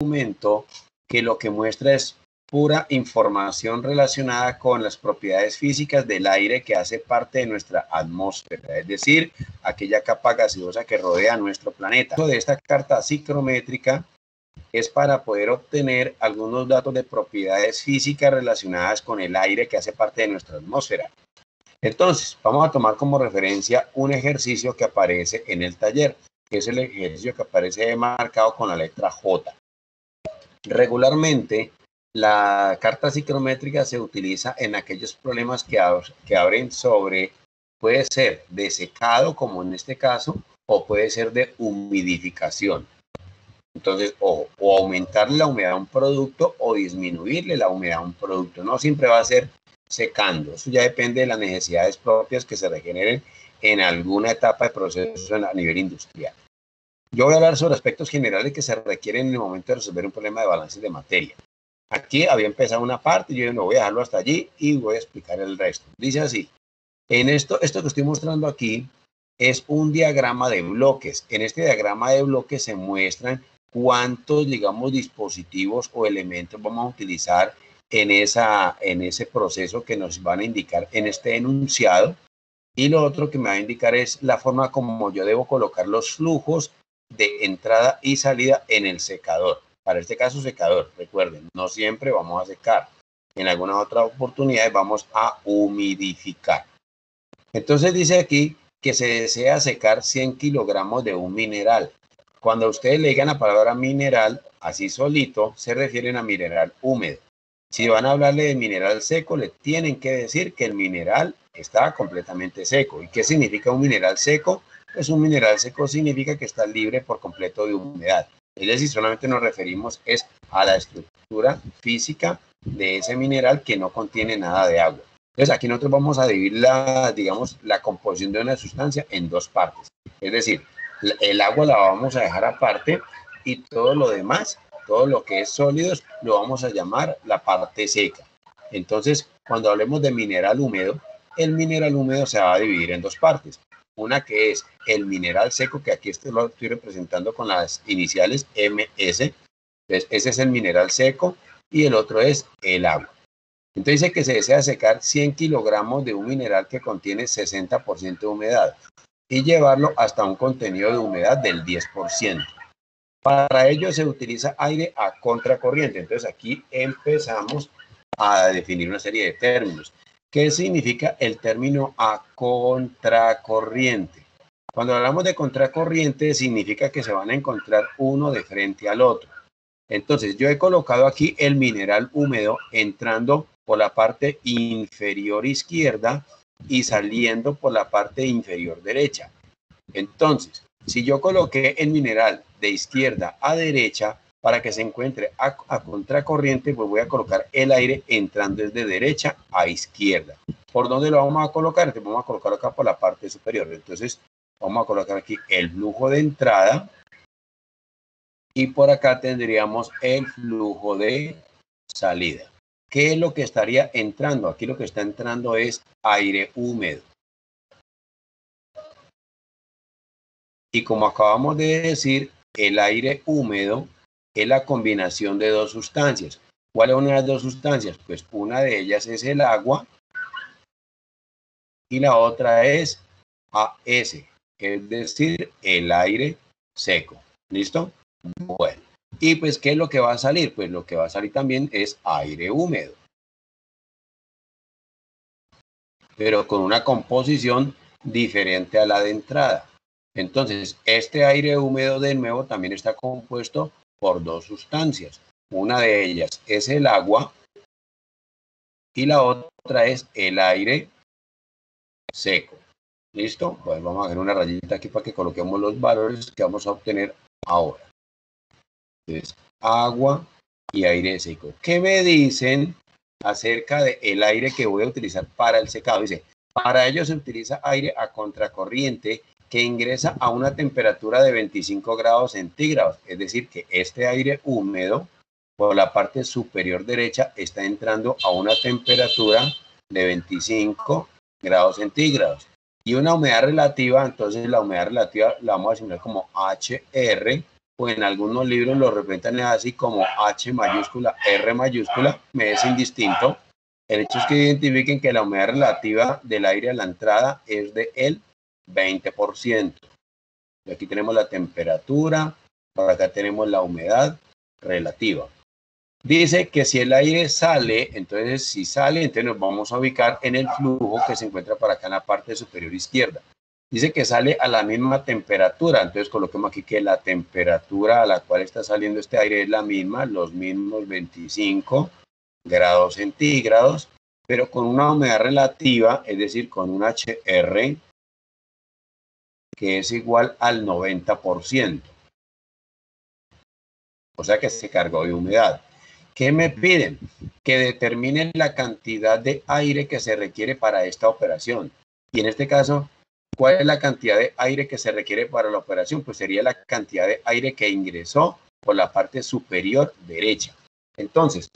documento que lo que muestra es pura información relacionada con las propiedades físicas del aire que hace parte de nuestra atmósfera, es decir, aquella capa gaseosa que rodea nuestro planeta. De esta carta psicométrica es para poder obtener algunos datos de propiedades físicas relacionadas con el aire que hace parte de nuestra atmósfera. Entonces, vamos a tomar como referencia un ejercicio que aparece en el taller, que es el ejercicio que aparece marcado con la letra J. Regularmente, la carta psicométrica se utiliza en aquellos problemas que, abren sobre, puede ser de secado, como en este caso, o puede ser de humidificación. Entonces, o, aumentarle la humedad a un producto o disminuirle la humedad a un producto. No siempre va a ser secando. Eso ya depende de las necesidades propias que se regeneren en alguna etapa de proceso a nivel industrial. Yo voy a hablar sobre aspectos generales que se requieren en el momento de resolver un problema de balance de materia. Aquí había empezado una parte, yo no voy a dejarlo hasta allí y voy a explicar el resto. Dice así, en esto, esto que estoy mostrando aquí es un diagrama de bloques. En este diagrama de bloques se muestran cuántos, digamos, dispositivos o elementos vamos a utilizar en, esa, en ese proceso que nos van a indicar en este enunciado. Y lo otro que me va a indicar es la forma como yo debo colocar los flujos de entrada y salida en el secador. Para este caso, secador, recuerden, no siempre vamos a secar. En algunas otras oportunidades vamos a humidificar. Entonces dice aquí que se desea secar 100 kilogramos de un mineral. Cuando ustedes le digan la palabra mineral, así solito, se refieren a mineral húmedo. Si van a hablarle de mineral seco, le tienen que decir que el mineral está completamente seco. ¿Y qué significa un mineral seco? Pues un mineral seco significa que está libre por completo de humedad. Es decir, solamente nos referimos es a la estructura física de ese mineral que no contiene nada de agua. Entonces aquí nosotros vamos a dividir la, digamos, la composición de una sustancia en dos partes. Es decir, el agua la vamos a dejar aparte y todo lo demás, todo lo que es sólidos, lo vamos a llamar la parte seca. Entonces, cuando hablemos de mineral húmedo, el mineral húmedo se va a dividir en dos partes. Una que es el mineral seco, que aquí estoy, lo estoy representando con las iniciales MS. Entonces, ese es el mineral seco y el otro es el agua. Entonces dice que se desea secar 100 kilogramos de un mineral que contiene 60% de humedad y llevarlo hasta un contenido de humedad del 10%. Para ello se utiliza aire a contracorriente. Entonces aquí empezamos a definir una serie de términos. ¿Qué significa el término a contracorriente? Cuando hablamos de contracorriente significa que se van a encontrar uno de frente al otro. Entonces yo he colocado aquí el mineral húmedo entrando por la parte inferior izquierda y saliendo por la parte inferior derecha. Entonces, si yo coloqué el mineral de izquierda a derecha, para que se encuentre a, contracorriente, pues voy a colocar el aire entrando desde derecha a izquierda. ¿Por dónde lo vamos a colocar? Entonces vamos a colocar acá por la parte superior. Entonces vamos a colocar aquí el flujo de entrada y por acá tendríamos el flujo de salida. ¿Qué es lo que estaría entrando? Aquí lo que está entrando es aire húmedo. Y como acabamos de decir, el aire húmedo es la combinación de dos sustancias. ¿Cuál es una de las dos sustancias? Pues una de ellas es el agua y la otra es AS, es decir, el aire seco. ¿Listo? Bueno, y pues, ¿qué es lo que va a salir? Pues lo que va a salir también es aire húmedo. Pero con una composición diferente a la de entrada. Entonces, este aire húmedo de nuevo también está compuesto por dos sustancias. Una de ellas es el agua y la otra es el aire seco. ¿Listo? Pues vamos a hacer una rayita aquí para que coloquemos los valores que vamos a obtener ahora. Entonces, agua y aire seco. ¿Qué me dicen acerca del aire que voy a utilizar para el secado? Dice, para ello se utiliza aire a contracorriente que ingresa a una temperatura de 25 grados centígrados. Es decir, que este aire húmedo por la parte superior derecha está entrando a una temperatura de 25 grados centígrados. Y una humedad relativa, entonces la humedad relativa la vamos a asignar como HR, o en algunos libros lo representan así como H mayúscula, R mayúscula, me es indistinto. El hecho es que identifiquen que la humedad relativa del aire a la entrada es de el 20%. Y aquí tenemos la temperatura, por acá tenemos la humedad relativa. Dice que si el aire sale, entonces si sale, entonces nos vamos a ubicar en el flujo que se encuentra para acá en la parte superior izquierda. Dice que sale a la misma temperatura, entonces coloquemos aquí que la temperatura a la cual está saliendo este aire es la misma, los mismos 25 grados centígrados, pero con una humedad relativa, es decir, con un HR que es igual al 90%. O sea que se cargó de humedad. ¿Qué me piden? Que determinen la cantidad de aire que se requiere para esta operación. Y en este caso, ¿cuál es la cantidad de aire que se requiere para la operación? Pues sería la cantidad de aire que ingresó por la parte superior derecha. Entonces,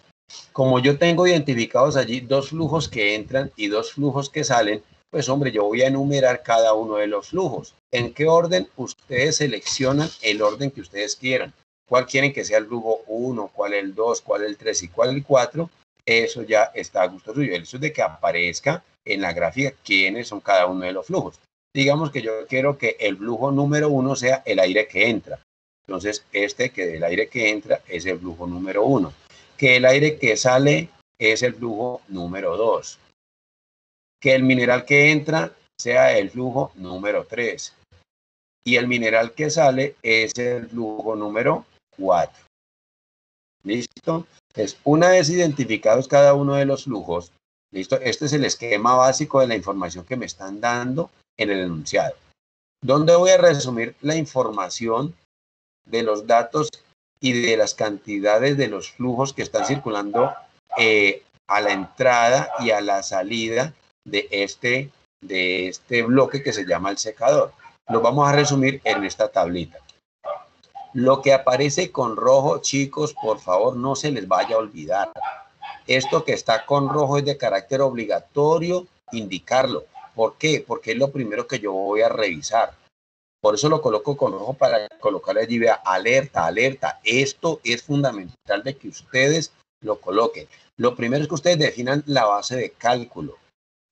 como yo tengo identificados allí dos flujos que entran y dos flujos que salen, pues hombre, yo voy a enumerar cada uno de los flujos. ¿En qué orden ustedes seleccionan el orden que ustedes quieran? cuál quieren que sea el flujo 1, cuál el 2, cuál el 3 y cuál el 4, eso ya está a gusto suyo. El hecho de que aparezca en la gráfica quiénes son cada uno de los flujos. Digamos que yo quiero que el flujo número 1 sea el aire que entra. Entonces, este que el aire que entra es el flujo número 1. Que el aire que sale es el flujo número 2. Que el mineral que entra sea el flujo número 3. Y el mineral que sale es el flujo número 4. ¿Listo? Es una vez identificados cada uno de los flujos, ¿listo? Este es el esquema básico de la información que me están dando en el enunciado. Donde voy a resumir la información de los datos y de las cantidades de los flujos que están circulando eh, a la entrada y a la salida de este, de este bloque que se llama el secador. Lo vamos a resumir en esta tablita. Lo que aparece con rojo, chicos, por favor, no se les vaya a olvidar. Esto que está con rojo es de carácter obligatorio indicarlo. ¿Por qué? Porque es lo primero que yo voy a revisar. Por eso lo coloco con rojo para colocar allí, vea, alerta, alerta. Esto es fundamental de que ustedes lo coloquen. Lo primero es que ustedes definan la base de cálculo.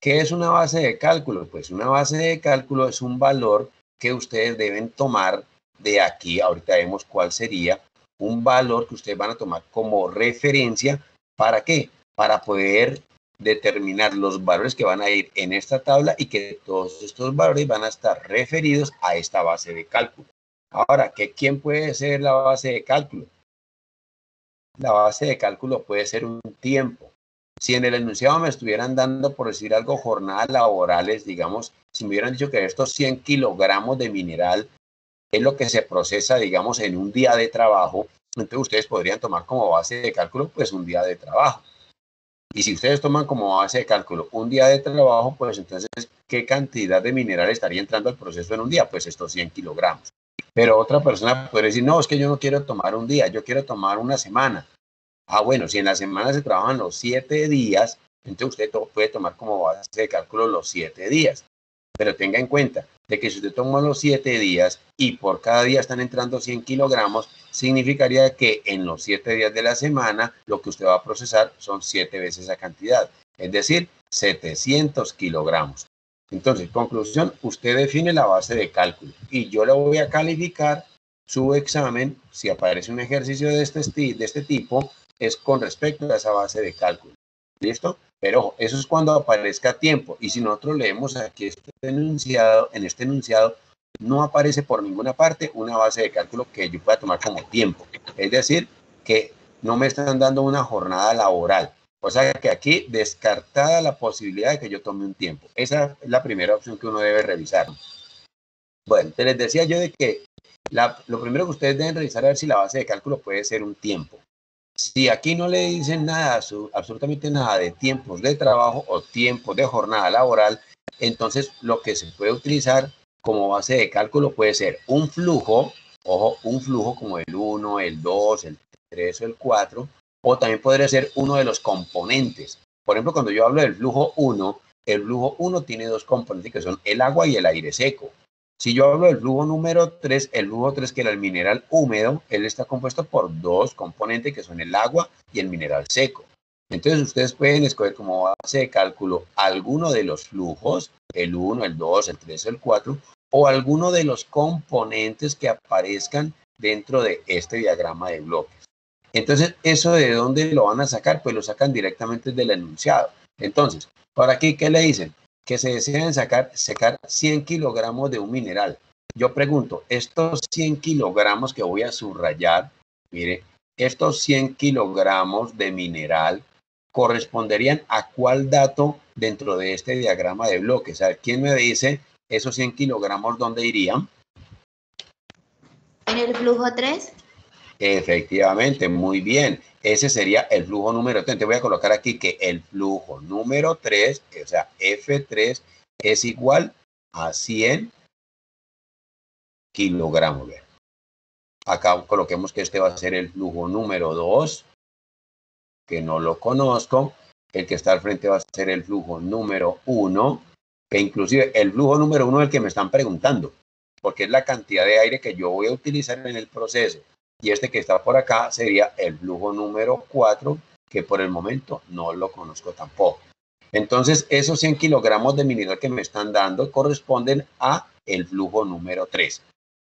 ¿Qué es una base de cálculo? Pues una base de cálculo es un valor que ustedes deben tomar de aquí, ahorita vemos cuál sería un valor que ustedes van a tomar como referencia. ¿Para qué? Para poder determinar los valores que van a ir en esta tabla y que todos estos valores van a estar referidos a esta base de cálculo. Ahora, ¿qué, ¿quién puede ser la base de cálculo? La base de cálculo puede ser un tiempo. Si en el enunciado me estuvieran dando, por decir algo, jornadas laborales, digamos, si me hubieran dicho que estos 100 kilogramos de mineral es lo que se procesa, digamos, en un día de trabajo, entonces ustedes podrían tomar como base de cálculo, pues un día de trabajo. Y si ustedes toman como base de cálculo un día de trabajo, pues entonces, ¿qué cantidad de mineral estaría entrando al proceso en un día? Pues estos 100 kilogramos. Pero otra persona puede decir, no, es que yo no quiero tomar un día, yo quiero tomar una semana. Ah, bueno, si en la semana se trabajan los siete días, entonces usted puede tomar como base de cálculo los siete días. Pero tenga en cuenta de que si usted toma los siete días y por cada día están entrando 100 kilogramos, significaría que en los siete días de la semana lo que usted va a procesar son siete veces esa cantidad, es decir, 700 kilogramos. Entonces, conclusión, usted define la base de cálculo y yo le voy a calificar su examen, si aparece un ejercicio de este, de este tipo, es con respecto a esa base de cálculo. ¿Listo? Pero eso es cuando aparezca tiempo. Y si nosotros leemos aquí este enunciado, en este enunciado, no aparece por ninguna parte una base de cálculo que yo pueda tomar como tiempo. Es decir, que no me están dando una jornada laboral. O sea que aquí descartada la posibilidad de que yo tome un tiempo. Esa es la primera opción que uno debe revisar. Bueno, te les decía yo de que lo primero que ustedes deben revisar es ver si la base de cálculo puede ser un tiempo. Si aquí no le dicen nada, absolutamente nada de tiempos de trabajo o tiempos de jornada laboral, entonces lo que se puede utilizar como base de cálculo puede ser un flujo, ojo, un flujo como el 1, el 2, el 3 o el 4, o también podría ser uno de los componentes. Por ejemplo, cuando yo hablo del flujo 1, el flujo 1 tiene dos componentes que son el agua y el aire seco. Si yo hablo del flujo número 3, el flujo 3, que era el mineral húmedo, él está compuesto por dos componentes que son el agua y el mineral seco. Entonces ustedes pueden escoger como base de cálculo alguno de los flujos, el 1, el 2, el 3, el 4, o alguno de los componentes que aparezcan dentro de este diagrama de bloques. Entonces, ¿eso de dónde lo van a sacar? Pues lo sacan directamente del enunciado. Entonces, por aquí, ¿qué le dicen? Que se desean sacar, secar 100 kilogramos de un mineral. Yo pregunto, estos 100 kilogramos que voy a subrayar, mire, estos 100 kilogramos de mineral corresponderían a cuál dato dentro de este diagrama de bloques. A ver, ¿quién me dice esos 100 kilogramos dónde irían? En el flujo 3. Efectivamente, muy bien. Ese sería el flujo número 3. Te voy a colocar aquí que el flujo número 3, o sea, F3, es igual a 100 kilogramos. Acá coloquemos que este va a ser el flujo número 2, que no lo conozco. El que está al frente va a ser el flujo número 1, que inclusive el flujo número 1 es el que me están preguntando, porque es la cantidad de aire que yo voy a utilizar en el proceso y este que está por acá sería el flujo número 4, que por el momento no lo conozco tampoco. Entonces, esos 100 kilogramos de mineral que me están dando corresponden a el flujo número 3.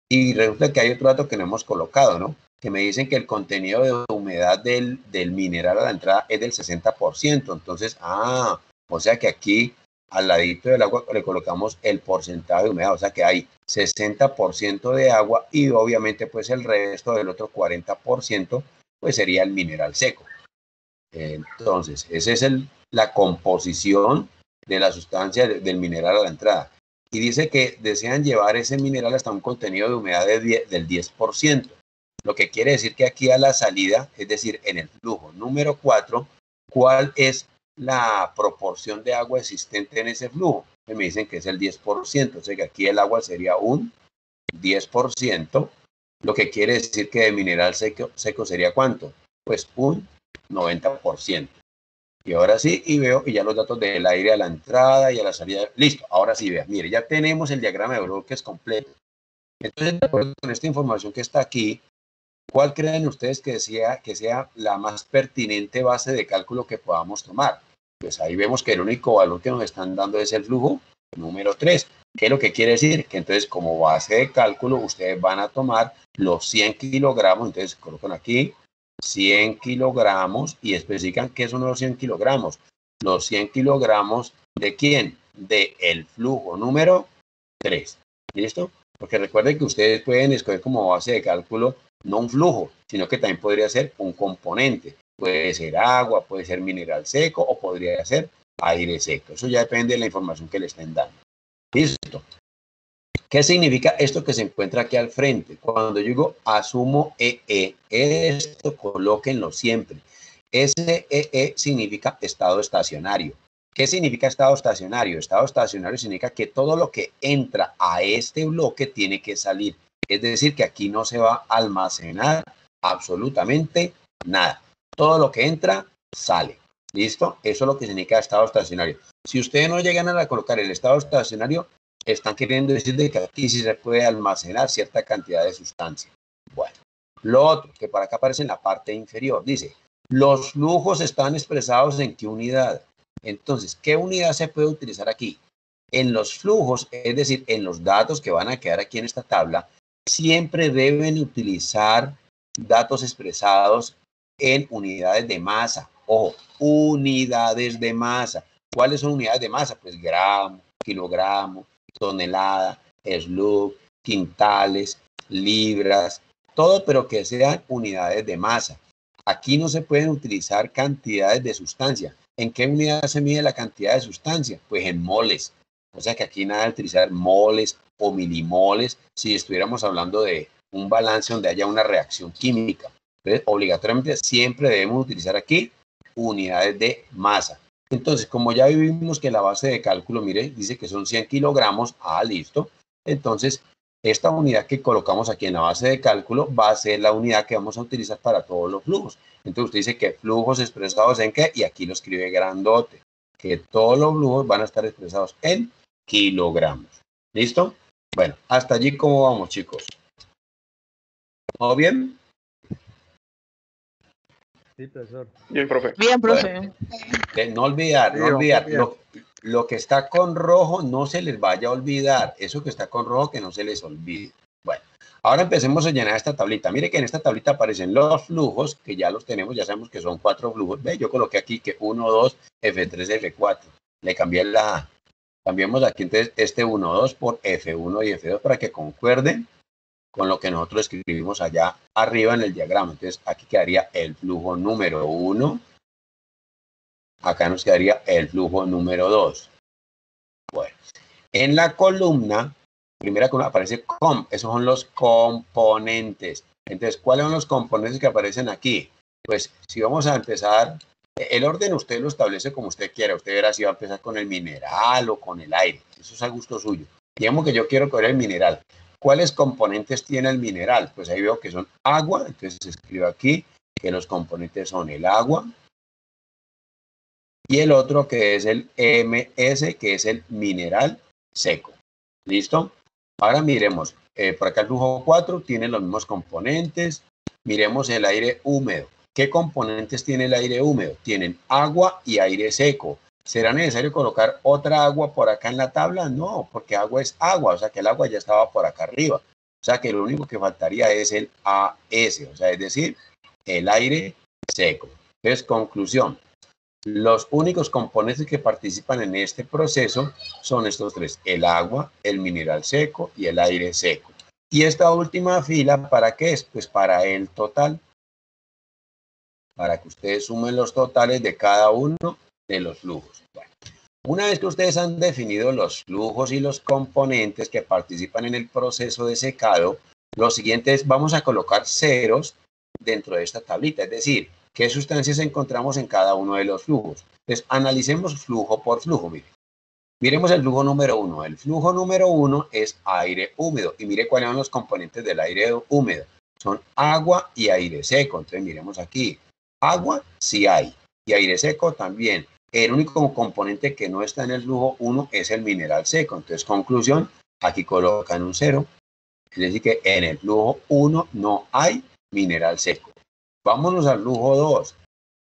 Y resulta que hay otro dato que no hemos colocado, ¿no? Que me dicen que el contenido de humedad del, del mineral a la entrada es del 60%. Entonces, ah, o sea que aquí al ladito del agua le colocamos el porcentaje de humedad, o sea que hay 60% de agua y obviamente pues el resto del otro 40% pues sería el mineral seco. Entonces, esa es la composición de la sustancia del mineral a la entrada. Y dice que desean llevar ese mineral hasta un contenido de humedad del 10%, lo que quiere decir que aquí a la salida, es decir, en el flujo número 4, ¿cuál es la proporción de agua existente en ese flujo. Me dicen que es el 10%, o sea que aquí el agua sería un 10%, lo que quiere decir que de mineral seco, seco sería cuánto? Pues un 90%. Y ahora sí, y veo y ya los datos del aire a la entrada y a la salida. Listo, ahora sí, vea, mire, ya tenemos el diagrama de bloques completo. Entonces, con esta información que está aquí, ¿cuál creen ustedes que sea, la más pertinente base de cálculo que podamos tomar? pues ahí vemos que el único valor que nos están dando es el flujo número 3. ¿Qué es lo que quiere decir? Que entonces como base de cálculo ustedes van a tomar los 100 kilogramos, entonces colocan aquí 100 kilogramos y especifican qué son los 100 kilogramos. Los 100 kilogramos de quién? De el flujo número 3. ¿Listo? Porque recuerden que ustedes pueden escoger como base de cálculo no un flujo, sino que también podría ser un componente. Puede ser agua, puede ser mineral seco o podría ser aire seco. Eso ya depende de la información que le estén dando. Listo. ¿Qué significa esto que se encuentra aquí al frente? Cuando yo digo asumo EE, e, esto colóquenlo siempre. SEE e significa estado estacionario. ¿Qué significa estado estacionario? Estado estacionario significa que todo lo que entra a este bloque tiene que salir. Es decir, que aquí no se va a almacenar absolutamente nada. Todo lo que entra, sale. ¿Listo? Eso es lo que significa estado estacionario. Si ustedes no llegan a colocar el estado estacionario, están queriendo decir que aquí sí se puede almacenar cierta cantidad de sustancia. Bueno, lo otro, que por acá aparece en la parte inferior, dice, los flujos están expresados en qué unidad. Entonces, ¿qué unidad se puede utilizar aquí? En los flujos, es decir, en los datos que van a quedar aquí en esta tabla, siempre deben utilizar datos expresados en unidades de masa. Ojo, unidades de masa. ¿Cuáles son unidades de masa? Pues gramo, kilogramo, tonelada, slug, quintales, libras, todo, pero que sean unidades de masa. Aquí no se pueden utilizar cantidades de sustancia. ¿En qué unidad se mide la cantidad de sustancia? Pues en moles. O sea que aquí nada de utilizar moles o milimoles si estuviéramos hablando de un balance donde haya una reacción química. Entonces, obligatoriamente siempre debemos utilizar aquí unidades de masa. Entonces, como ya vimos que la base de cálculo, mire, dice que son 100 kilogramos, ah, listo. Entonces, esta unidad que colocamos aquí en la base de cálculo va a ser la unidad que vamos a utilizar para todos los flujos. Entonces, usted dice que flujos expresados en qué, y aquí lo escribe grandote, que todos los flujos van a estar expresados en kilogramos. ¿Listo? Bueno, hasta allí, ¿cómo vamos, chicos? ¿Todo bien? Sí, profesor. Bien, profe. Bien, profe. Eh, no olvidar, no olvidar. Lo, lo que está con rojo no se les vaya a olvidar. Eso que está con rojo que no se les olvide. Bueno, ahora empecemos a llenar esta tablita. Mire que en esta tablita aparecen los flujos, que ya los tenemos, ya sabemos que son cuatro flujos. Ve, yo coloqué aquí que 1, 2, F3, F4. Le cambié la A. Cambiemos aquí entonces este 1, 2 por F1 y F2 para que concuerden con lo que nosotros escribimos allá arriba en el diagrama. Entonces aquí quedaría el flujo número 1. Acá nos quedaría el flujo número 2. Bueno, en la columna, primera columna aparece com, esos son los componentes. Entonces, ¿cuáles son los componentes que aparecen aquí? Pues si vamos a empezar, el orden usted lo establece como usted quiera. Usted verá si va a empezar con el mineral o con el aire. Eso es a gusto suyo. Digamos que yo quiero coger el mineral. ¿Cuáles componentes tiene el mineral? Pues ahí veo que son agua. Entonces escribo aquí que los componentes son el agua, y el otro que es el MS, que es el mineral seco. ¿Listo? Ahora miremos, eh, por acá el flujo 4 tiene los mismos componentes. Miremos el aire húmedo. ¿Qué componentes tiene el aire húmedo? Tienen agua y aire seco. ¿Será necesario colocar otra agua por acá en la tabla? No, porque agua es agua, o sea que el agua ya estaba por acá arriba. O sea que lo único que faltaría es el AS, o sea, es decir, el aire seco. Entonces, conclusión, los únicos componentes que participan en este proceso son estos tres, el agua, el mineral seco y el aire seco. Y esta última fila, ¿para qué es? Pues para el total, para que ustedes sumen los totales de cada uno de los flujos. Una vez que ustedes han definido los flujos y los componentes que participan en el proceso de secado, lo siguiente es, vamos a colocar ceros dentro de esta tablita, es decir, qué sustancias encontramos en cada uno de los flujos. Entonces, analicemos flujo por flujo. Mire. Miremos el flujo número uno. El flujo número uno es aire húmedo. Y mire cuáles son los componentes del aire húmedo. Son agua y aire seco. Entonces, miremos aquí. Agua sí hay. Y aire seco también. El único componente que no está en el flujo 1 es el mineral seco. Entonces, conclusión, aquí colocan un cero. Es decir, que en el flujo 1 no hay mineral seco. Vámonos al flujo 2.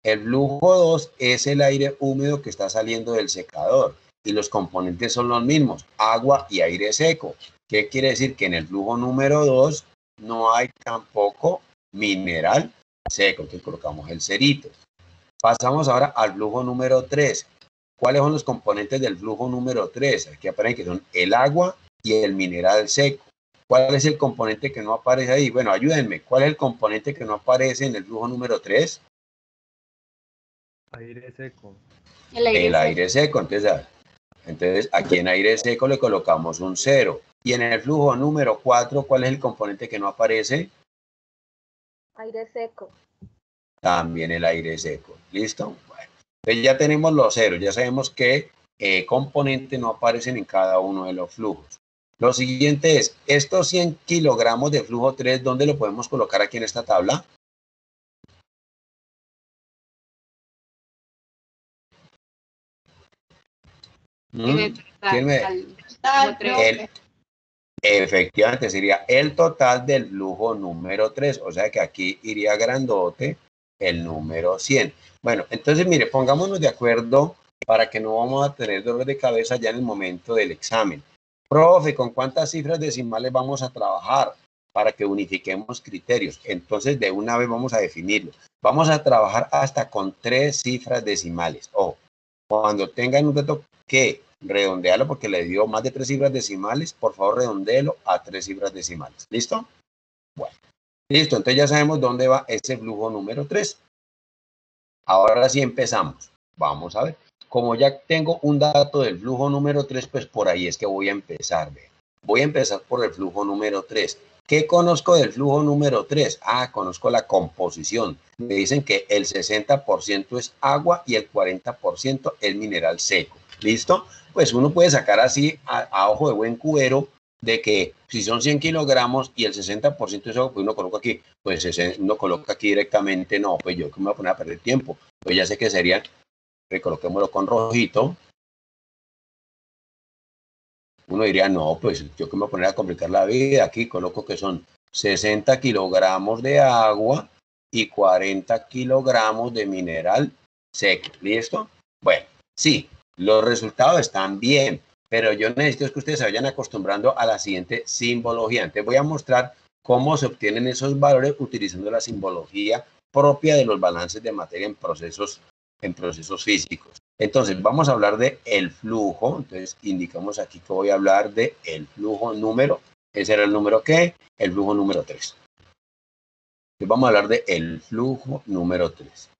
El flujo 2 es el aire húmedo que está saliendo del secador y los componentes son los mismos, agua y aire seco. ¿Qué quiere decir? Que en el flujo número 2 no hay tampoco mineral seco. Entonces colocamos el cerito. Pasamos ahora al flujo número 3. ¿Cuáles son los componentes del flujo número 3? Aquí aparecen que son el agua y el mineral seco. ¿Cuál es el componente que no aparece ahí? Bueno, ayúdenme. ¿Cuál es el componente que no aparece en el flujo número 3? Aire seco. El aire. El aire seco. Entonces, ah, entonces, aquí en aire seco le colocamos un 0. Y en el flujo número 4, ¿cuál es el componente que no aparece? Aire seco. También el aire seco. ¿Listo? Bueno, entonces ya tenemos los ceros. Ya sabemos qué eh, componentes no aparecen en cada uno de los flujos. Lo siguiente es, estos 100 kilogramos de flujo 3, ¿dónde lo podemos colocar aquí en esta tabla? ¿Mm? ¿Quién me- El- efectivamente, sería el total del flujo número 3, o sea que aquí iría grandote el número 100. Bueno, entonces mire, pongámonos de acuerdo para que no vamos a tener dolor de cabeza ya en el momento del examen. Profe, ¿con cuántas cifras decimales vamos a trabajar para que unifiquemos criterios? Entonces, de una vez vamos a definirlo. Vamos a trabajar hasta con tres cifras decimales. O cuando tengan un dato que redondearlo porque le dio más de tres cifras decimales, por favor redondeelo a tres cifras decimales. ¿Listo? Bueno, listo. Entonces ya sabemos dónde va ese flujo número 3. Ahora sí empezamos. Vamos a ver. Como ya tengo un dato del flujo número 3, pues por ahí es que voy a empezar. Voy a empezar por el flujo número 3. ¿Qué conozco del flujo número 3? Ah, conozco la composición. Me dicen que el 60% es agua y el 40% es mineral seco. ¿Listo? Pues uno puede sacar así a, ojo de buen cubero de que si son 100 kilogramos y el 60% es agua, pues uno coloca aquí, pues uno coloca aquí directamente, no, pues yo que me voy a poner a perder tiempo. Pues ya sé que serían, recoloquémoslo con rojito, Uno diría, no, pues yo que me voy a poner a complicar la vida, aquí coloco que son 60 kilogramos de agua y 40 kilogramos de mineral seco. ¿Listo? Bueno, sí, los resultados están bien, pero yo necesito que ustedes se vayan acostumbrando a la siguiente simbología. Entonces voy a mostrar cómo se obtienen esos valores utilizando la simbología propia de los balances de materia en procesos, en procesos físicos. Entonces, vamos a hablar de el flujo. Entonces, indicamos aquí que voy a hablar de el flujo número. Ese era el número qué? El flujo número 3. Entonces, vamos a hablar de el flujo número 3.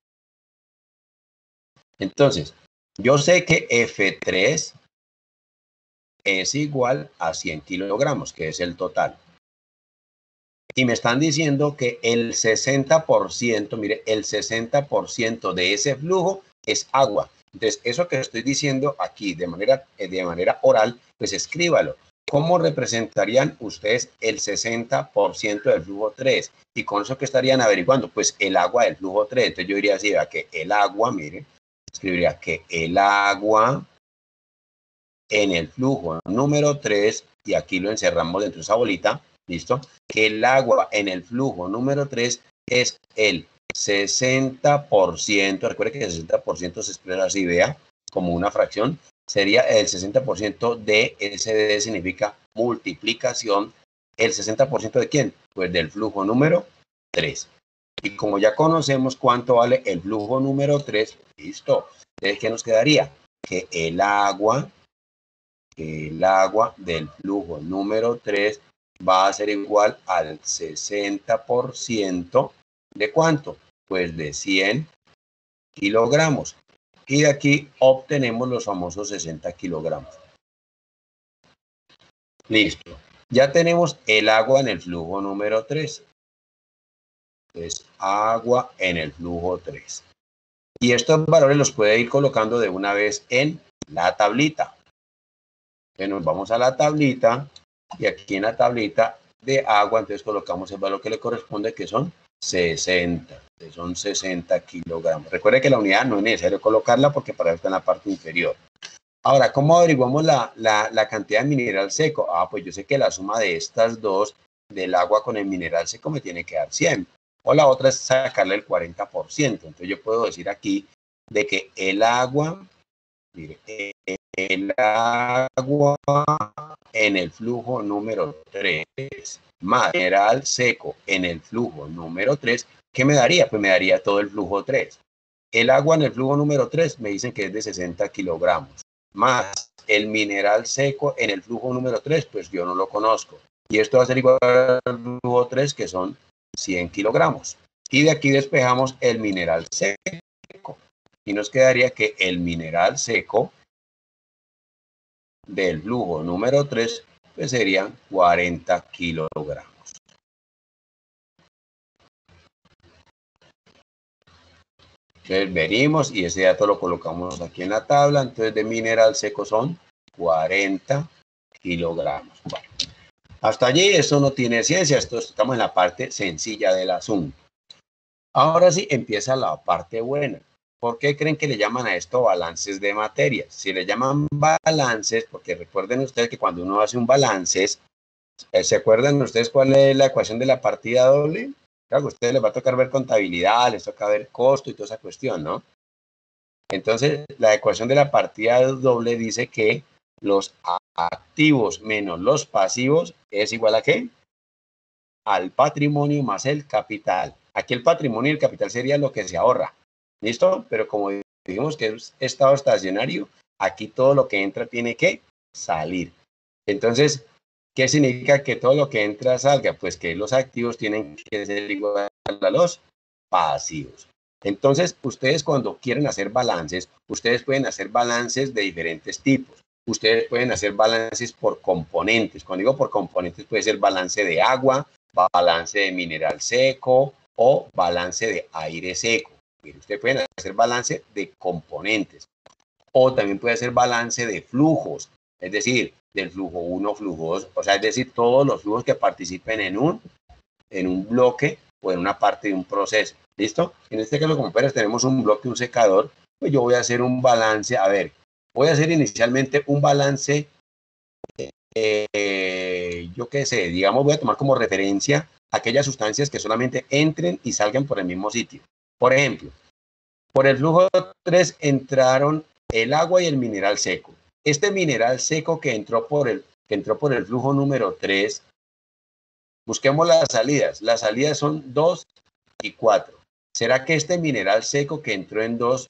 Entonces, yo sé que F3 es igual a 100 kilogramos, que es el total. Y me están diciendo que el 60%, mire, el 60% de ese flujo es agua. Entonces, eso que estoy diciendo aquí de manera, eh, de manera oral, pues escríbalo. ¿Cómo representarían ustedes el 60% del flujo 3? Y con eso que estarían averiguando, pues el agua del flujo 3. Entonces yo diría así, que el agua, mire, escribiría que el agua en el flujo número 3, y aquí lo encerramos dentro de esa bolita, ¿listo? Que el agua en el flujo número 3 es el 60%, recuerde que el 60% se expresa así, vea, como una fracción, sería el 60% de SD significa multiplicación. ¿El 60% de quién? Pues del flujo número 3. Y como ya conocemos cuánto vale el flujo número 3, listo. Entonces, ¿qué nos quedaría? Que el agua, que el agua del flujo número 3 va a ser igual al 60% de cuánto? Pues de 100 kilogramos. Y de aquí obtenemos los famosos 60 kilogramos. Listo. Ya tenemos el agua en el flujo número 3. Es agua en el flujo 3. Y estos valores los puede ir colocando de una vez en la tablita. Entonces nos vamos a la tablita y aquí en la tablita de agua, entonces colocamos el valor que le corresponde, que son 60, que son 60 kilogramos. Recuerde que la unidad no es necesario colocarla porque para eso está en la parte inferior. Ahora, ¿cómo averiguamos la, la, la, cantidad de mineral seco? Ah, pues yo sé que la suma de estas dos, del agua con el mineral seco, me tiene que dar 100. O la otra es sacarle el 40%. Entonces yo puedo decir aquí de que el agua, mire, el agua en el flujo número 3 más mineral seco en el flujo número 3, ¿qué me daría? Pues me daría todo el flujo 3. El agua en el flujo número 3 me dicen que es de 60 kilogramos, más el mineral seco en el flujo número 3, pues yo no lo conozco. Y esto va a ser igual al flujo 3, que son 100 kilogramos. Y de aquí despejamos el mineral seco. Y nos quedaría que el mineral seco del flujo número 3 pues serían 40 kilogramos. Entonces venimos y ese dato lo colocamos aquí en la tabla. Entonces de mineral seco son 40 kilogramos. Bueno, hasta allí eso no tiene ciencia. Esto estamos en la parte sencilla del asunto. Ahora sí empieza la parte buena. ¿Por qué creen que le llaman a esto balances de materia? Si le llaman balances, porque recuerden ustedes que cuando uno hace un balance, ¿se acuerdan ustedes cuál es la ecuación de la partida doble? Claro, a ustedes les va a tocar ver contabilidad, les toca ver costo y toda esa cuestión, ¿no? Entonces, la ecuación de la partida doble dice que los activos menos los pasivos es igual a qué? Al patrimonio más el capital. Aquí el patrimonio y el capital sería lo que se ahorra. ¿Listo? Pero como dijimos que es estado estacionario, aquí todo lo que entra tiene que salir. Entonces, ¿qué significa que todo lo que entra salga? Pues que los activos tienen que ser igual a los pasivos. Entonces, ustedes cuando quieren hacer balances, ustedes pueden hacer balances de diferentes tipos. Ustedes pueden hacer balances por componentes. Cuando digo por componentes, puede ser balance de agua, balance de mineral seco o balance de aire seco. Usted puede hacer balance de componentes o también puede hacer balance de flujos, es decir, del flujo 1, flujo 2, o sea, es decir, todos los flujos que participen en un, en un bloque o en una parte de un proceso. ¿Listo? En este caso, como puedes, tenemos un bloque, un secador, pues yo voy a hacer un balance, a ver, voy a hacer inicialmente un balance eh, yo qué sé, digamos, voy a tomar como referencia aquellas sustancias que solamente entren y salgan por el mismo sitio. Por ejemplo, por el flujo 3 entraron el agua y el mineral seco. Este mineral seco que entró por el, que entró por el flujo número 3, busquemos las salidas. Las salidas son 2 y 4. ¿Será que este mineral seco que entró en 2,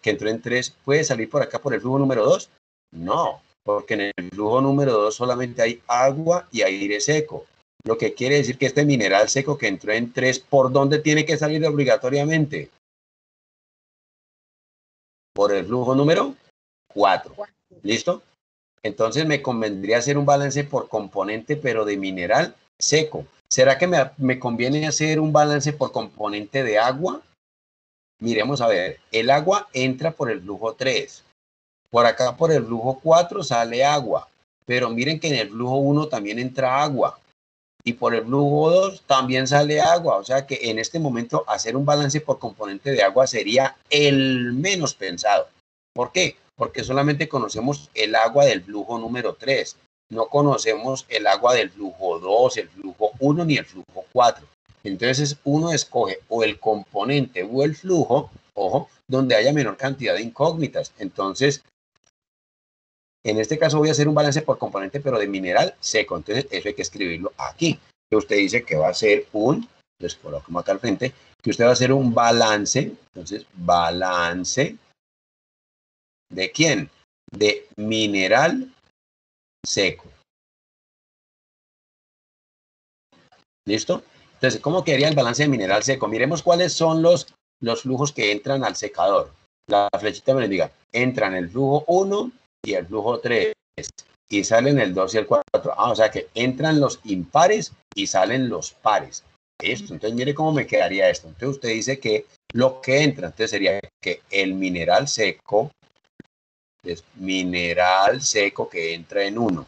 que entró en 3, puede salir por acá por el flujo número 2? No, porque en el flujo número 2 solamente hay agua y aire seco. Lo que quiere decir que este mineral seco que entró en 3, ¿por dónde tiene que salir obligatoriamente? Por el flujo número 4. ¿Listo? Entonces me convendría hacer un balance por componente, pero de mineral seco. ¿Será que me, me, conviene hacer un balance por componente de agua? Miremos a ver, el agua entra por el flujo 3. Por acá por el flujo 4 sale agua, pero miren que en el flujo 1 también entra agua y por el flujo 2 también sale agua, o sea que en este momento hacer un balance por componente de agua sería el menos pensado. ¿Por qué? Porque solamente conocemos el agua del flujo número 3, no conocemos el agua del flujo 2, el flujo 1 ni el flujo 4. Entonces uno escoge o el componente o el flujo, ojo, donde haya menor cantidad de incógnitas. Entonces en este caso voy a hacer un balance por componente, pero de mineral seco. Entonces, eso hay que escribirlo aquí. Que usted dice que va a ser un, les coloco acá al frente, que usted va a hacer un balance. Entonces, balance de quién? De mineral seco. ¿Listo? Entonces, ¿cómo quedaría el balance de mineral seco? Miremos cuáles son los, los flujos que entran al secador. La flechita me diga, entra en el flujo 1, y el flujo 3 y salen el 2 y el 4. Ah, o sea que entran los impares y salen los pares. Esto, entonces mire cómo me quedaría esto. Entonces usted dice que lo que entra, entonces sería que el mineral seco es mineral seco que entra en 1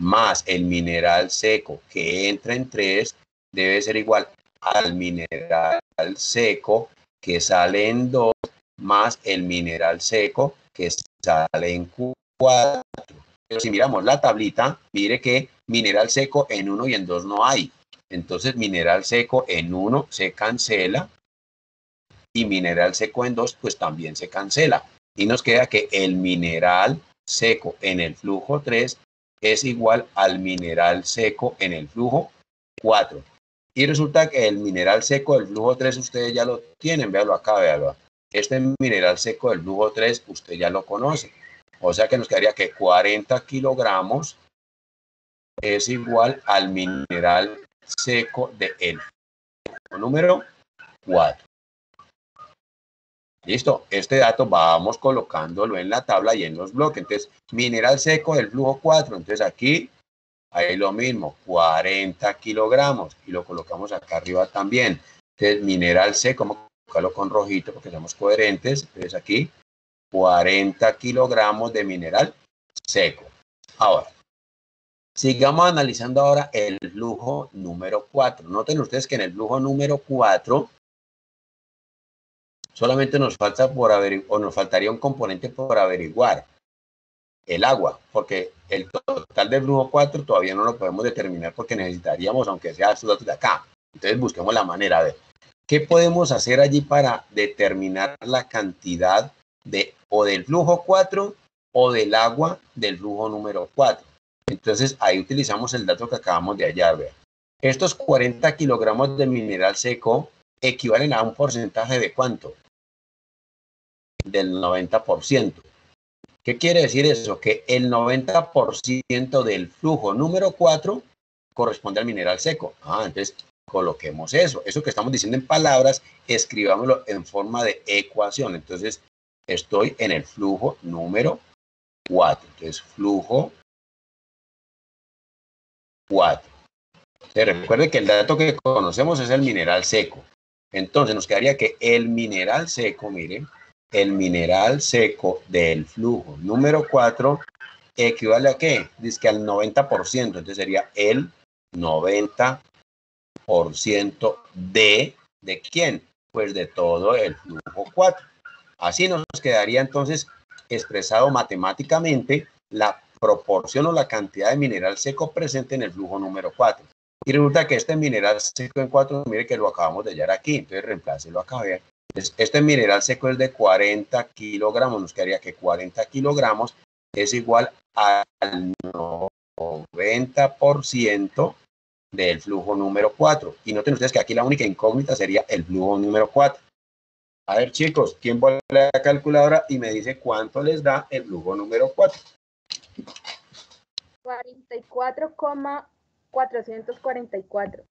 más el mineral seco que entra en 3 debe ser igual al mineral seco que sale en 2 más el mineral seco que sale en 4. Pero si miramos la tablita, mire que mineral seco en 1 y en 2 no hay. Entonces mineral seco en 1 se cancela y mineral seco en 2 pues también se cancela. Y nos queda que el mineral seco en el flujo 3 es igual al mineral seco en el flujo 4. Y resulta que el mineral seco del flujo 3 ustedes ya lo tienen, véalo acá, véalo. Este mineral seco del flujo 3 usted ya lo conoce. O sea que nos quedaría que 40 kilogramos es igual al mineral seco de el número 4. Listo, este dato vamos colocándolo en la tabla y en los bloques. Entonces, mineral seco del flujo 4. Entonces aquí, ahí lo mismo, 40 kilogramos. Y lo colocamos acá arriba también. Entonces, mineral seco, vamos a colocarlo con rojito porque somos coherentes. Entonces aquí, 40 kilogramos de mineral seco. Ahora, sigamos analizando ahora el flujo número 4. Noten ustedes que en el flujo número 4 solamente nos falta por o nos faltaría un componente por averiguar, el agua, porque el total del flujo 4 todavía no lo podemos determinar porque necesitaríamos, aunque sea estos datos de acá. Entonces busquemos la manera de qué podemos hacer allí para determinar la cantidad de o del flujo 4 o del agua del flujo número 4. Entonces ahí utilizamos el dato que acabamos de hallar. Estos 40 kilogramos de mineral seco equivalen a un porcentaje de cuánto? Del 90%. ¿Qué quiere decir eso? Que el 90% del flujo número 4 corresponde al mineral seco. Ah, entonces coloquemos eso. Eso que estamos diciendo en palabras, escribámoslo en forma de ecuación. Entonces, estoy en el flujo número 4. Entonces, flujo 4. recuerde que el dato que conocemos es el mineral seco. Entonces, nos quedaría que el mineral seco, miren, el mineral seco del flujo número 4 equivale a qué? Dice que al 90%. Entonces, sería el 90% de, ¿de quién? Pues de todo el flujo 4. Así nos quedaría entonces expresado matemáticamente la proporción o la cantidad de mineral seco presente en el flujo número 4. Y resulta que este mineral seco en 4, mire que lo acabamos de hallar aquí, entonces reemplácelo acá, ver. Este mineral seco es de 40 kilogramos, nos quedaría que 40 kilogramos es igual al 90% del flujo número 4. Y noten ustedes que aquí la única incógnita sería el flujo número 4. A ver, chicos, ¿quién vuelve a la calculadora y me dice cuánto les da el flujo número 4? 44,444.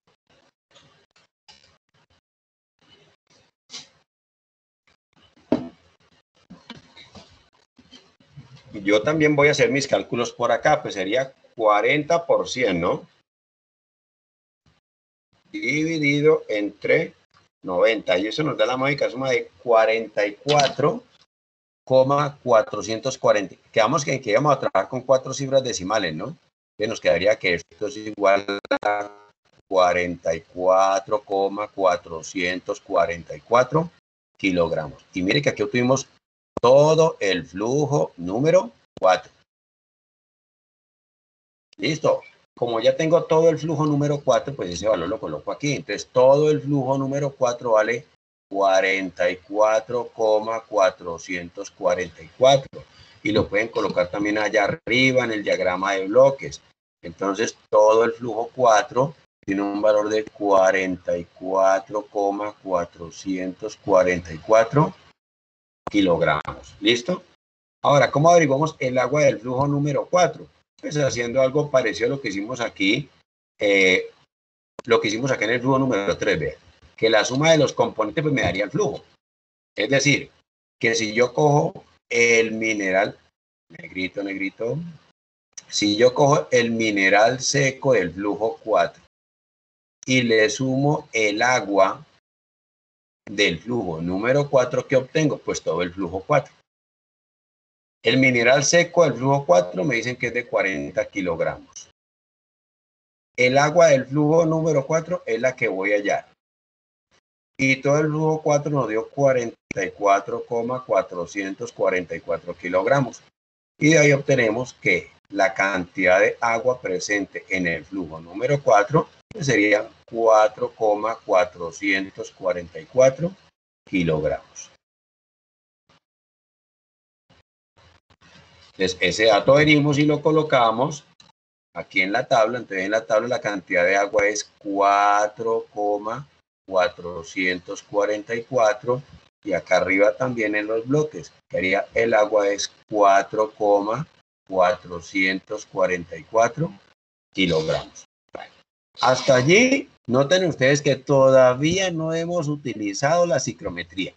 Yo también voy a hacer mis cálculos por acá, pues sería 40%, ¿no? Dividido entre 90. Y eso nos da la mágica suma de 44,440. Quedamos que, que íbamos a trabajar con cuatro cifras decimales, ¿no? Que nos quedaría que esto es igual a 44,444 kilogramos. Y mire que aquí obtuvimos todo el flujo número 4. Listo. Como ya tengo todo el flujo número 4, pues ese valor lo coloco aquí. Entonces, todo el flujo número 4 vale 44,444. Y lo pueden colocar también allá arriba en el diagrama de bloques. Entonces, todo el flujo 4 tiene un valor de 44,444 kilogramos. ¿Listo? Ahora, ¿cómo averiguamos el agua del flujo número 4? Pues haciendo algo parecido a lo que hicimos aquí, eh, lo que hicimos aquí en el flujo número 3, vean, que la suma de los componentes pues me daría el flujo. Es decir, que si yo cojo el mineral, negrito, negrito, si yo cojo el mineral seco del flujo 4 y le sumo el agua del flujo número 4 que obtengo, pues todo el flujo 4. El mineral seco del flujo 4 me dicen que es de 40 kilogramos. El agua del flujo número 4 es la que voy a hallar. Y todo el flujo 4 nos dio 44,444 kilogramos. Y de ahí obtenemos que la cantidad de agua presente en el flujo número 4 sería 4,444 kilogramos. Entonces, ese dato venimos y lo colocamos aquí en la tabla. Entonces, en la tabla la cantidad de agua es 4,444 y acá arriba también en los bloques. Sería el agua es 4,444 kilogramos. Hasta allí, noten ustedes que todavía no hemos utilizado la ciclometría.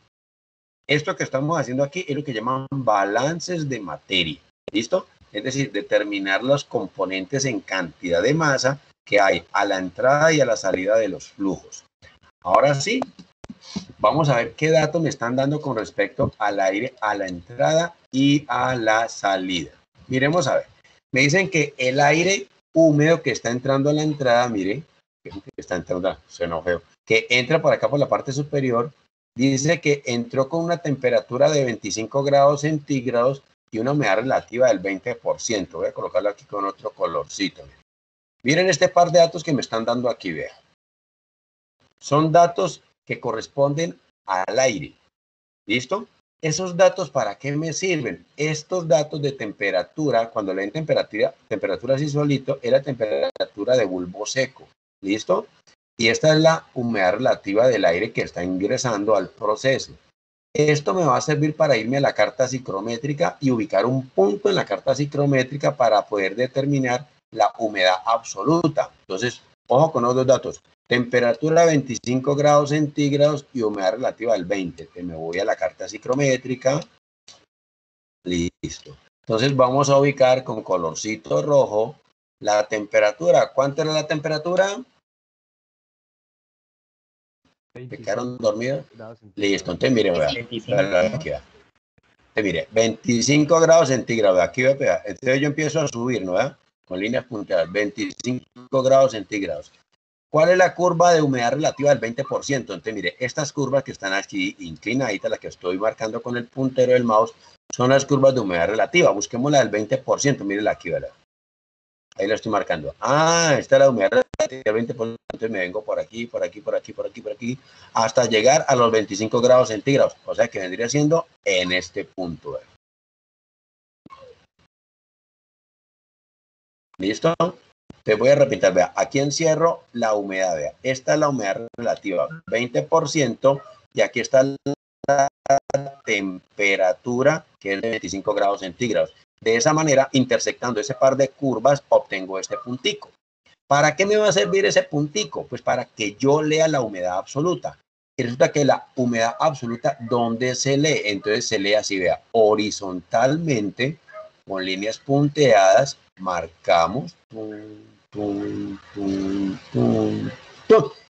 Esto que estamos haciendo aquí es lo que llaman balances de materia. ¿Listo? Es decir, determinar los componentes en cantidad de masa que hay a la entrada y a la salida de los flujos. Ahora sí, vamos a ver qué datos me están dando con respecto al aire a la entrada y a la salida. Miremos a ver. Me dicen que el aire húmedo que está entrando a la entrada, mire, que está entrando, suena feo, que entra por acá por la parte superior, dice que entró con una temperatura de 25 grados centígrados y una humedad relativa del 20%. Voy a colocarlo aquí con otro colorcito. Miren este par de datos que me están dando aquí, vean. Son datos que corresponden al aire. ¿Listo? ¿Esos datos para qué me sirven? Estos datos de temperatura, cuando leen temperatura, temperatura así solito, es la temperatura de bulbo seco. ¿Listo? Y esta es la humedad relativa del aire que está ingresando al proceso. Esto me va a servir para irme a la carta psicrométrica y ubicar un punto en la carta psicrométrica para poder determinar la humedad absoluta. Entonces, ojo con los dos datos. Temperatura 25 grados centígrados y humedad relativa del 20. Que me voy a la carta psicrométrica. Listo. Entonces vamos a ubicar con colorcito rojo la temperatura. ¿Cuánto era la temperatura? ¿Me quedaron dormidos? Listo. Entonces mire, vea. Aquí Entonces, mire, 25 grados centígrados. Aquí voy a pegar. Entonces yo empiezo a subir, ¿no? Con líneas punteadas. 25 grados centígrados. ¿Cuál es la curva de humedad relativa del 20%? Entonces, mire, estas curvas que están aquí inclinaditas, las que estoy marcando con el puntero del mouse, son las curvas de humedad relativa. Busquemos la del 20%, mírenla aquí, ¿verdad? Ahí la estoy marcando. Ah, esta es la humedad relativa del 20%, entonces me vengo por aquí, por aquí, por aquí, por aquí, por aquí, hasta llegar a los 25 grados centígrados. O sea que vendría siendo en este punto. ¿verdad? ¿Listo? Te voy a repetir, vea, aquí encierro la humedad, vea, esta es la humedad relativa, 20%, y aquí está la temperatura, que es de 25 grados centígrados. De esa manera, intersectando ese par de curvas, obtengo este puntico. ¿Para qué me va a servir ese puntico? Pues para que yo lea la humedad absoluta. Y resulta que la humedad absoluta, ¿dónde se lee? Entonces se lee así, vea, horizontalmente, con líneas punteadas, marcamos,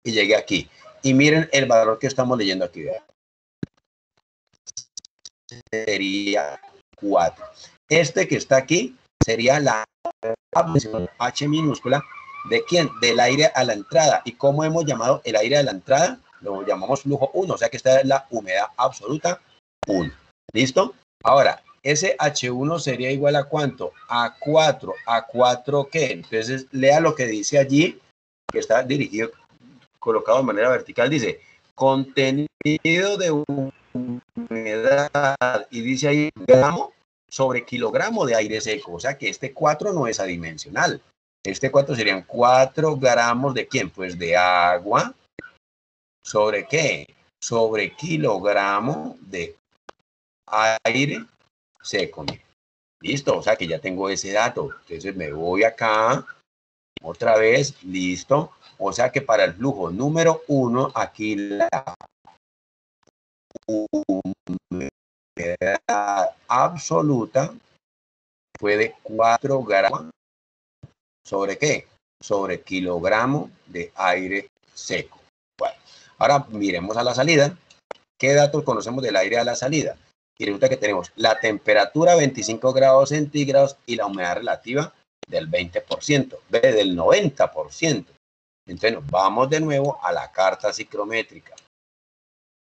y llegué aquí. Y miren el valor que estamos leyendo aquí. Sería 4. Este que está aquí sería la H minúscula de quién? Del aire a la entrada. ¿Y cómo hemos llamado el aire a la entrada? Lo llamamos flujo 1, o sea que esta es la humedad absoluta 1. ¿Listo? Ahora, ese H1 sería igual a cuánto? A 4. ¿A 4 qué? Entonces, lea lo que dice allí, que está dirigido, colocado de manera vertical. Dice, contenido de humedad. Y dice ahí, gramo sobre kilogramo de aire seco. O sea que este 4 no es adimensional. Este 4 serían 4 gramos de quién? Pues de agua. ¿Sobre qué? Sobre kilogramo de aire seco. Listo, o sea que ya tengo ese dato. Entonces me voy acá, otra vez, listo. O sea que para el flujo número uno, aquí la humedad absoluta fue de 4 gramos sobre qué? Sobre kilogramo de aire seco. Bueno, ahora miremos a la salida. ¿Qué datos conocemos del aire a la salida? Y resulta que tenemos la temperatura 25 grados centígrados y la humedad relativa del 20%, del 90%. Entonces vamos de nuevo a la carta psicrométrica.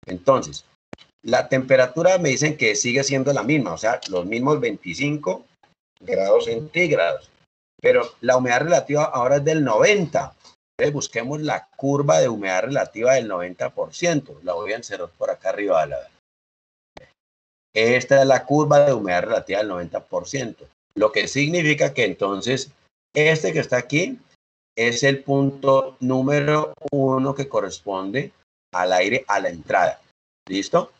Entonces, la temperatura me dicen que sigue siendo la misma, o sea, los mismos 25 grados centígrados, pero la humedad relativa ahora es del 90. Entonces busquemos la curva de humedad relativa del 90%. La voy a encerrar por acá arriba la esta es la curva de humedad relativa del 90%, lo que significa que entonces este que está aquí es el punto número uno que corresponde al aire a la entrada. ¿Listo?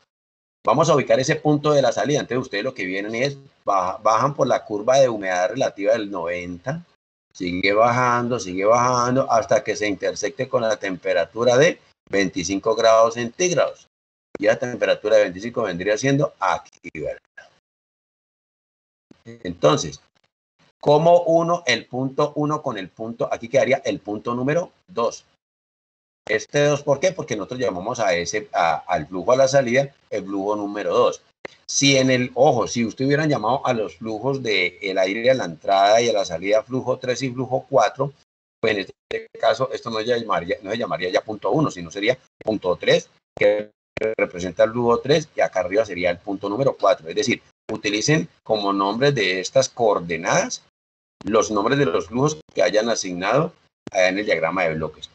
Vamos a ubicar ese punto de la salida. Entonces ustedes lo que vienen es, bajan por la curva de humedad relativa del 90, sigue bajando, sigue bajando hasta que se intersecte con la temperatura de 25 grados centígrados y la temperatura de 25 vendría siendo aquí, ¿verdad? Entonces, ¿cómo uno el punto 1 con el punto, aquí quedaría el punto número 2. Este 2, ¿por qué? Porque nosotros llamamos a ese, al flujo a la salida, el flujo número 2. Si en el, ojo, si usted hubieran llamado a los flujos del el aire a la entrada y a la salida flujo 3 y flujo 4, pues en este caso esto no, llamaría, no se llamaría ya punto 1, sino sería punto 3, que representa el flujo 3 y acá arriba sería el punto número 4. Es decir, utilicen como nombres de estas coordenadas los nombres de los flujos que hayan asignado en el diagrama de bloques.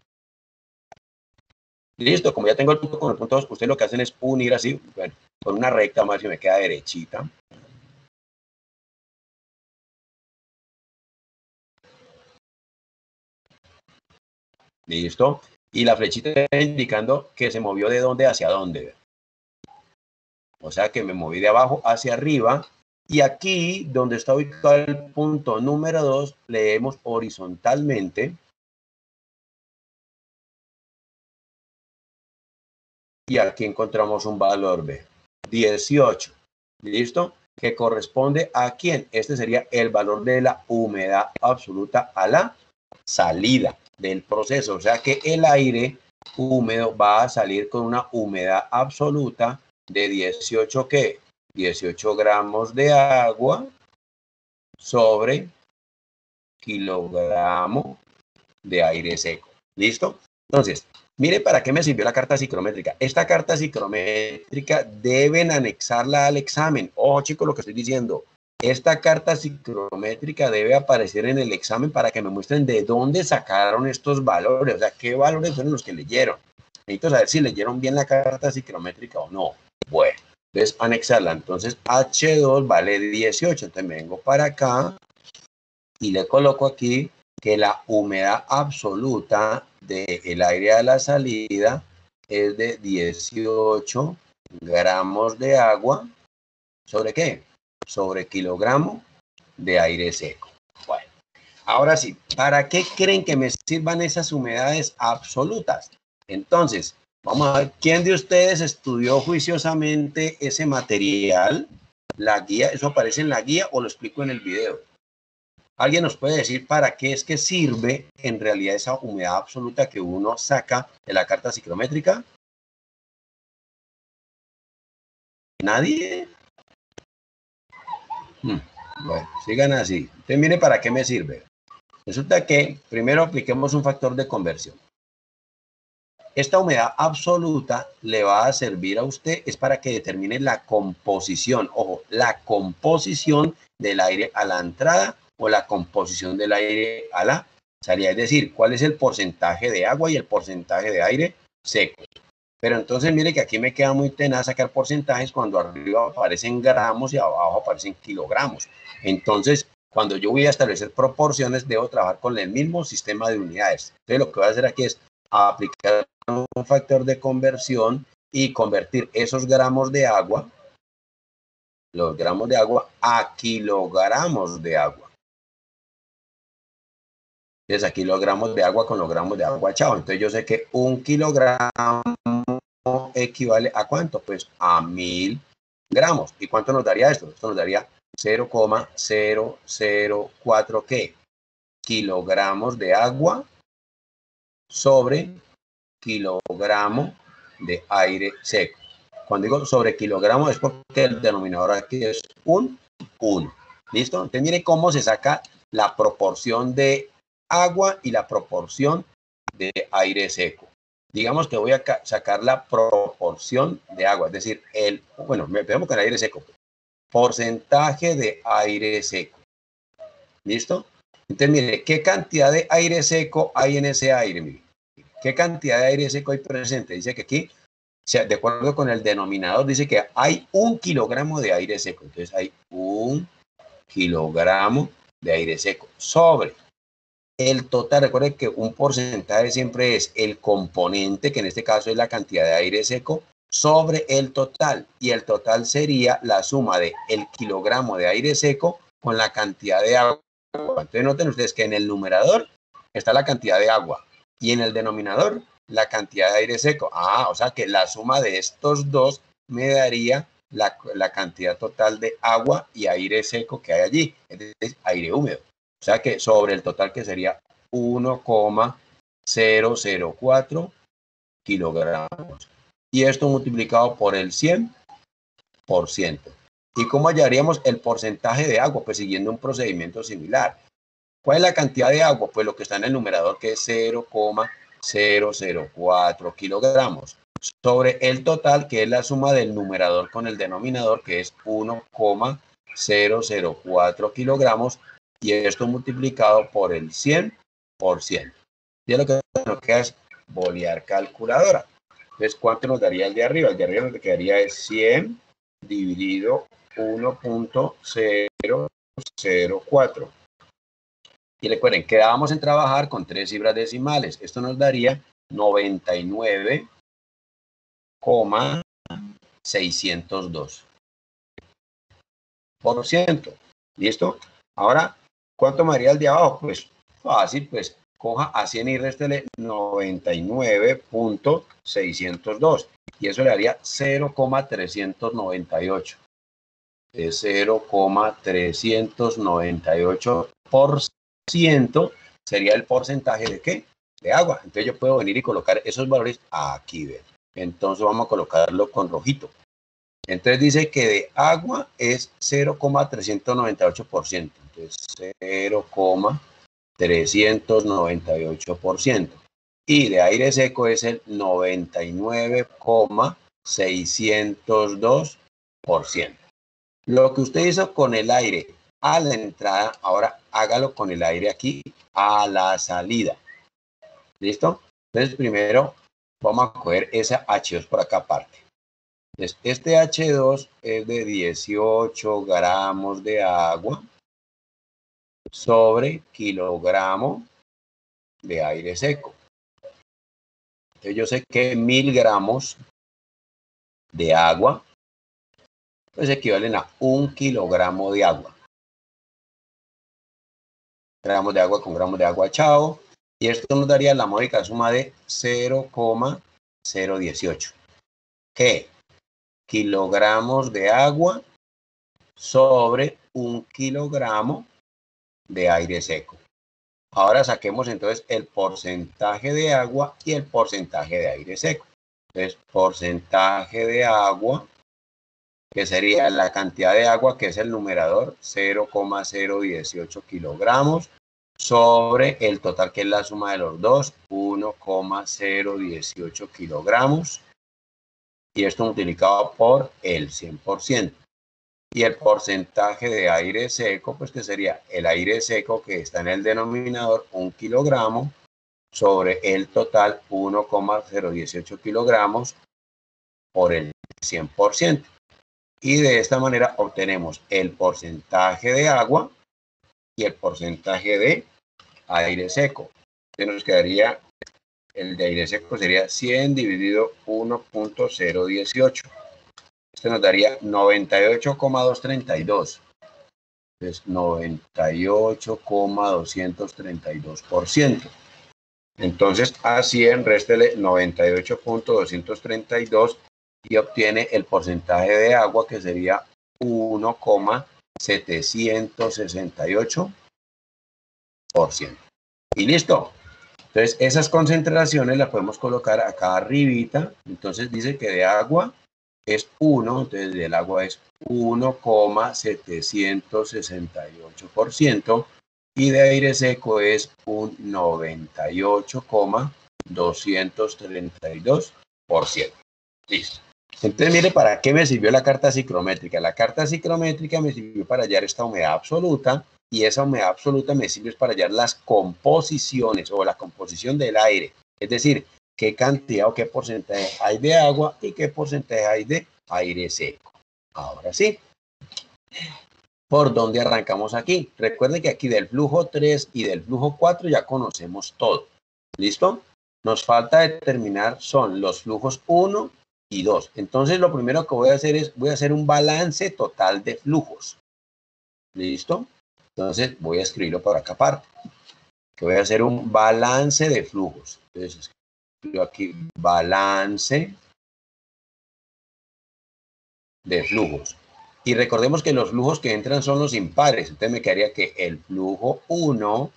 Listo, como ya tengo el punto con el punto 2, ustedes lo que hacen es unir así, bueno, con una recta más y me queda derechita. Listo y la flechita indicando que se movió de dónde hacia dónde. O sea que me moví de abajo hacia arriba y aquí donde está ubicado el punto número 2 leemos horizontalmente y aquí encontramos un valor B, 18. ¿Listo? Que corresponde a quién? Este sería el valor de la humedad absoluta a la salida del proceso. O sea que el aire húmedo va a salir con una humedad absoluta de 18 ¿qué? 18 gramos de agua sobre kilogramo de aire seco. ¿Listo? Entonces, Mire para qué me sirvió la carta psicométrica. Esta carta psicométrica deben anexarla al examen. Ojo, chicos, lo que estoy diciendo. Esta carta psicométrica debe aparecer en el examen para que me muestren de dónde sacaron estos valores, o sea, qué valores fueron los que leyeron. Necesito saber si leyeron bien la carta psicométrica o no. Bueno, entonces anexarla. Entonces H2 vale 18. Entonces vengo para acá y le coloco aquí que la humedad absoluta del aire a la salida es de 18 gramos de agua. ¿Sobre qué? Sobre kilogramo de aire seco. Bueno, ahora sí, ¿para qué creen que me sirvan esas humedades absolutas? Entonces, vamos a ver, ¿quién de ustedes estudió juiciosamente ese material? La guía, ¿eso aparece en la guía o lo explico en el video? ¿Alguien nos puede decir para qué es que sirve en realidad esa humedad absoluta que uno saca de la carta psicométrica? ¿Nadie? Hmm, bueno, sigan así. Entonces, mire para qué me sirve. Resulta que primero apliquemos un factor de conversión. Esta humedad absoluta le va a servir a usted es para que determine la composición, ojo, la composición del aire a la entrada o la composición del aire a la salida, es decir, cuál es el porcentaje de agua y el porcentaje de aire seco. Pero entonces mire que aquí me queda muy tenaz sacar porcentajes cuando arriba aparecen gramos y abajo aparecen kilogramos. Entonces, cuando yo voy a establecer proporciones, debo trabajar con el mismo sistema de unidades. Entonces, lo que voy a hacer aquí es aplicar un factor de conversión y convertir esos gramos de agua, los gramos de agua, a kilogramos de agua. Entonces aquí los gramos de agua con los gramos de agua chao. Entonces yo sé que un kilogramo equivale a cuánto? Pues a mil gramos. ¿Y cuánto nos daría esto? Esto nos daría 0,004 ¿qué? kilogramos de agua sobre kilogramo de aire seco. Cuando digo sobre kilogramo es porque el denominador aquí es un 1. ¿Listo? Entonces mire cómo se saca la proporción de agua y la proporción de aire seco. Digamos que voy a sacar la proporción de agua, es decir, el, bueno, me con el aire seco. Porcentaje de aire seco. ¿Listo? Entonces, mire, ¿qué cantidad de aire seco hay en ese aire? Mire, ¿qué cantidad de aire seco hay presente? Dice que aquí, de acuerdo con el denominador, dice que hay un kilogramo de aire seco. Entonces, hay un kilogramo de aire seco sobre el total, recuerden que un porcentaje siempre es el componente, que en este caso es la cantidad de aire seco, sobre el total. Y el total sería la suma de el kilogramo de aire seco con la cantidad de agua. Entonces noten ustedes que en el numerador está la cantidad de agua y en el denominador la cantidad de aire seco. Ah, o sea que la suma de estos dos me daría la, la cantidad total de agua y aire seco que hay allí, es decir, aire húmedo. O sea que sobre el total que sería 1,004 kilogramos. Y esto multiplicado por el 100%. ¿Y cómo hallaríamos el porcentaje de agua? Pues siguiendo un procedimiento similar. ¿Cuál es la cantidad de agua? Pues lo que está en el numerador que es 0,004 kilogramos sobre el total que es la suma del numerador con el denominador que es 1,004 kilogramos y esto multiplicado por el 100%. Y lo que nos queda es bolear calculadora. Entonces, ¿cuánto nos daría el de arriba? El de arriba nos quedaría es 100 dividido 1.004. Y recuerden, quedábamos en trabajar con tres cifras decimales. Esto nos daría 99,602 por ciento. ¿Listo? Ahora ¿Cuánto me haría el de abajo? Pues fácil, pues coja a 100 y réstele 99.602 y eso le haría 0,398. Es 0,398% sería el porcentaje de qué? De agua. Entonces yo puedo venir y colocar esos valores aquí. Entonces vamos a colocarlo con rojito. Entonces dice que de agua es 0,398%. Entonces 0,398%. y de aire seco es el 99,602%. Lo que usted hizo con el aire a la entrada, ahora hágalo con el aire aquí a la salida. ¿Listo? Entonces primero vamos a coger esa H2 por acá aparte. este H2 es de 18 gramos de agua sobre kilogramo de aire seco. Entonces yo sé que mil gramos de agua pues equivalen a un kilogramo de agua. Gramos de agua con gramos de agua, chao. Y esto nos daría la módica suma de 0,018. ¿Qué? Kilogramos de agua sobre un kilogramo de aire seco. Ahora saquemos entonces el porcentaje de agua y el porcentaje de aire seco. Entonces, porcentaje de agua, que sería la cantidad de agua, que es el numerador, 0,018 kilogramos, sobre el total, que es la suma de los dos, 1,018 kilogramos. Y esto multiplicado por el 100% y el porcentaje de aire seco, pues que sería el aire seco que está en el denominador, un kilogramo, sobre el total 1,018 kilogramos por el 100%. Y de esta manera obtenemos el porcentaje de agua y el porcentaje de aire seco. Que nos quedaría, el de aire seco sería 100 dividido 1.018 este nos daría 98,232. Es 98,232%. Entonces a 100 réstele 98.232 y obtiene el porcentaje de agua que sería 1,768%. Y listo. Entonces esas concentraciones las podemos colocar acá arribita. Entonces dice que de agua es 1, entonces el agua es 1,768% y de aire seco es un 98,232%. Listo. Entonces, mire, ¿para qué me sirvió la carta psicométrica? La carta psicométrica me sirvió para hallar esta humedad absoluta y esa humedad absoluta me sirve para hallar las composiciones o la composición del aire. Es decir, qué cantidad o qué porcentaje hay de agua y qué porcentaje hay de aire seco. Ahora sí. ¿Por dónde arrancamos aquí? Recuerden que aquí del flujo 3 y del flujo 4 ya conocemos todo. ¿Listo? Nos falta determinar son los flujos 1 y 2. Entonces lo primero que voy a hacer es, voy a hacer un balance total de flujos. ¿Listo? Entonces voy a escribirlo por acá aparte. Que voy a hacer un balance de flujos. Entonces aquí balance de flujos. Y recordemos que los flujos que entran son los impares. Entonces me quedaría que el flujo 1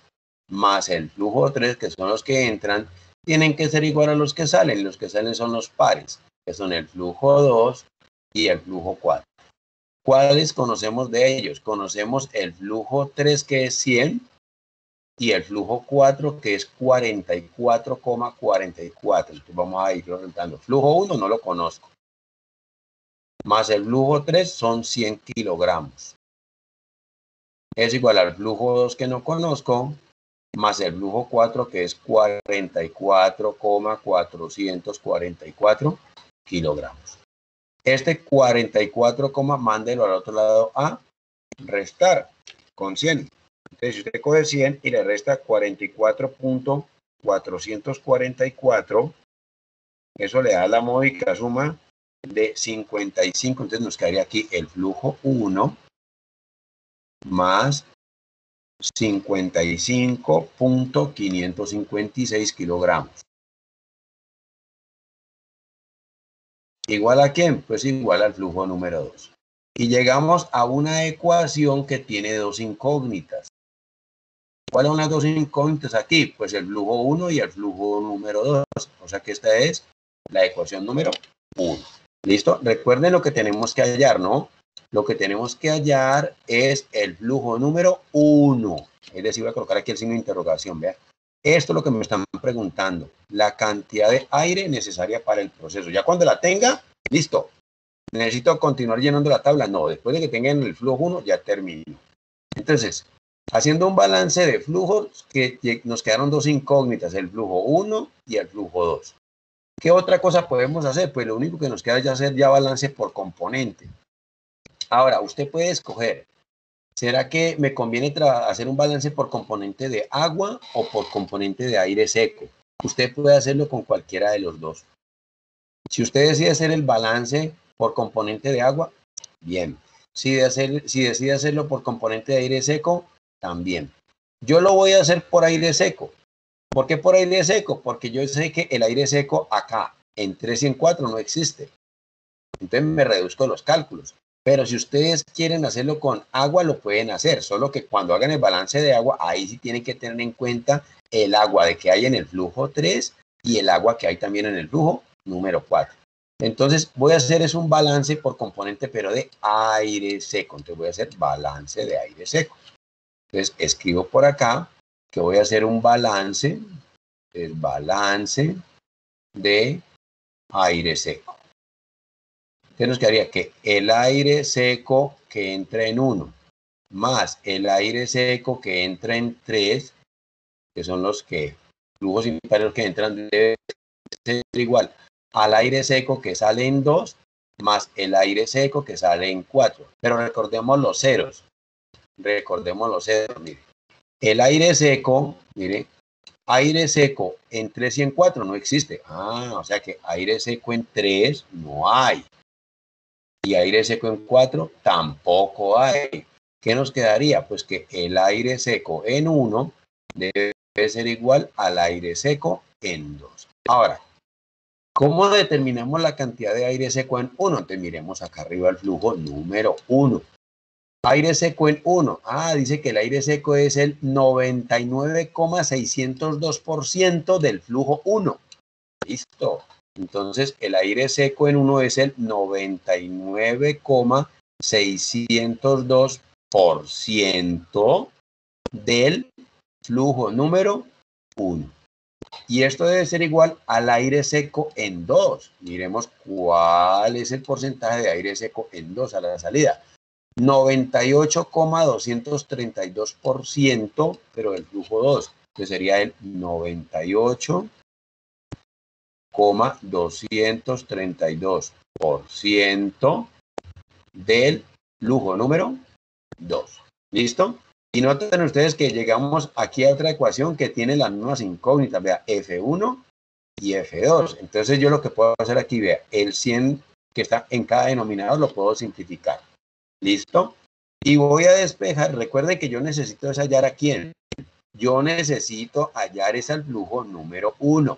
más el flujo 3, que son los que entran, tienen que ser igual a los que salen. Los que salen son los pares, que son el flujo 2 y el flujo 4. ¿Cuáles conocemos de ellos? Conocemos el flujo 3, que es 100, y el flujo 4 que es 44,44. Entonces vamos a ir resultando. Flujo 1 no lo conozco. Más el flujo 3 son 100 kilogramos. Es igual al flujo 2 que no conozco, más el flujo 4 que es 44,444 kilogramos. Este 44, mándelo al otro lado a restar con 100. Entonces, si usted coge 100 y le resta 44.444, eso le da la módica suma de 55. Entonces nos quedaría aquí el flujo 1 más 55.556 kilogramos. ¿Igual a quién? Pues igual al flujo número 2. Y llegamos a una ecuación que tiene dos incógnitas. ¿Cuáles son las dos incógnitas aquí? Pues el flujo 1 y el flujo número 2. O sea que esta es la ecuación número 1. ¿Listo? Recuerden lo que tenemos que hallar, ¿no? Lo que tenemos que hallar es el flujo número 1. Es decir, voy a colocar aquí el signo de interrogación, vea. Esto es lo que me están preguntando, la cantidad de aire necesaria para el proceso. Ya cuando la tenga, listo. ¿Necesito continuar llenando la tabla? No, después de que tengan el flujo 1, ya termino. Entonces, haciendo un balance de flujos, que nos quedaron dos incógnitas, el flujo 1 y el flujo 2. ¿Qué otra cosa podemos hacer? Pues lo único que nos queda es hacer ya balance por componente. Ahora, usted puede escoger, ¿será que me conviene hacer un balance por componente de agua o por componente de aire seco? Usted puede hacerlo con cualquiera de los dos. Si usted decide hacer el balance por componente de agua, bien. Si, si decide hacerlo por componente de aire seco, también. Yo lo voy a hacer por aire seco. ¿Por qué por aire seco? Porque yo sé que el aire seco acá, en 3 y en 4, no existe. Entonces me reduzco los cálculos. Pero si ustedes quieren hacerlo con agua, lo pueden hacer. Solo que cuando hagan el balance de agua, ahí sí tienen que tener en cuenta el agua de que hay en el flujo 3 y el agua que hay también en el flujo número 4. Entonces voy a hacer es un balance por componente, pero de aire seco. Entonces voy a hacer balance de aire seco. Entonces escribo por acá que voy a hacer un balance, el balance de aire seco. ¿Qué nos quedaría? Que el aire seco que entra en 1 más el aire seco que entra en 3, que son los que flujos impares que entran, debe ser igual al aire seco que sale en 2 más el aire seco que sale en 4. Pero recordemos los ceros. Recordemos los ceros, mire. El aire seco, mire, aire seco en 3 y en 4 no existe. Ah, o sea que aire seco en 3 no hay. Y aire seco en 4 tampoco hay. ¿Qué nos quedaría? Pues que el aire seco en 1 debe ser igual al aire seco en 2. Ahora, ¿Cómo determinamos la cantidad de aire seco en 1? Entonces miremos acá arriba el flujo número 1. Aire seco en 1. Ah, dice que el aire seco es el 99,602% del flujo 1. Listo. Entonces el aire seco en 1 es el 99,602% del flujo número 1. Y esto debe ser igual al aire seco en 2. Miremos cuál es el porcentaje de aire seco en 2 a la salida. 98,232%, pero el flujo 2, que sería el 98,232% del flujo número 2. ¿Listo? Y noten ustedes que llegamos aquí a otra ecuación que tiene las mismas incógnitas, vea, F1 y F2. Entonces yo lo que puedo hacer aquí, vea, el 100 que está en cada denominador lo puedo simplificar. ¿Listo? Y voy a despejar, recuerden que yo necesito hallar a quién. Yo necesito hallar es al flujo número 1.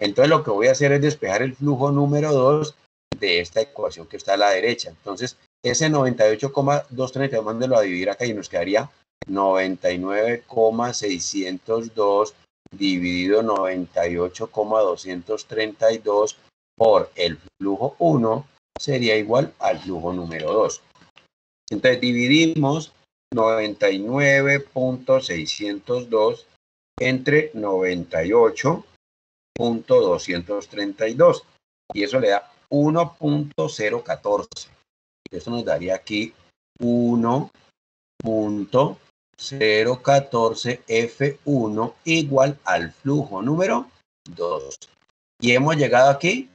Entonces lo que voy a hacer es despejar el flujo número 2 de esta ecuación que está a la derecha. Entonces ese 98,232, mándelo a dividir acá y nos quedaría 99,602 dividido 98,232 por el flujo 1 sería igual al flujo número 2. Entonces dividimos 99.602 entre 98.232 y eso le da 1.014. Esto nos daría aquí 1. 014F1 igual al flujo número 2. Y hemos llegado aquí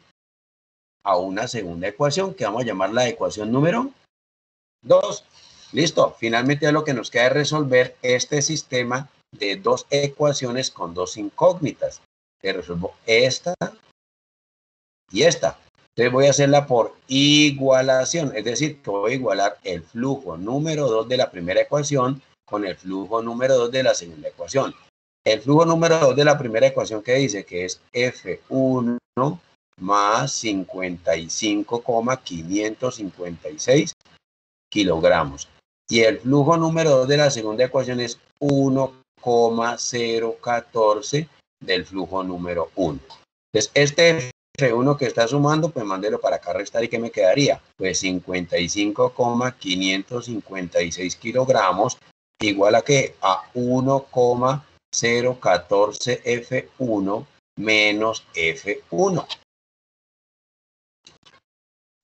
a una segunda ecuación que vamos a llamar la ecuación número 2. Listo, finalmente lo que nos queda es resolver este sistema de dos ecuaciones con dos incógnitas. Que resuelvo esta y esta. Entonces voy a hacerla por igualación, es decir, que voy a igualar el flujo número 2 de la primera ecuación con el flujo número 2 de la segunda ecuación. El flujo número 2 de la primera ecuación que dice que es F1 más 55,556 kilogramos. Y el flujo número 2 de la segunda ecuación es 1,014 del flujo número 1. Entonces, este F1 que está sumando, pues mándelo para acá restar y ¿qué me quedaría? Pues 55,556 kilogramos igual a que a 1,014 0,14F1 menos F1.